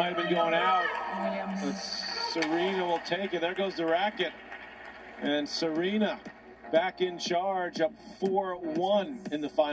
might have been going out. But Serena will take it. There goes the racket. And Serena back in charge, up 4 1 in the final.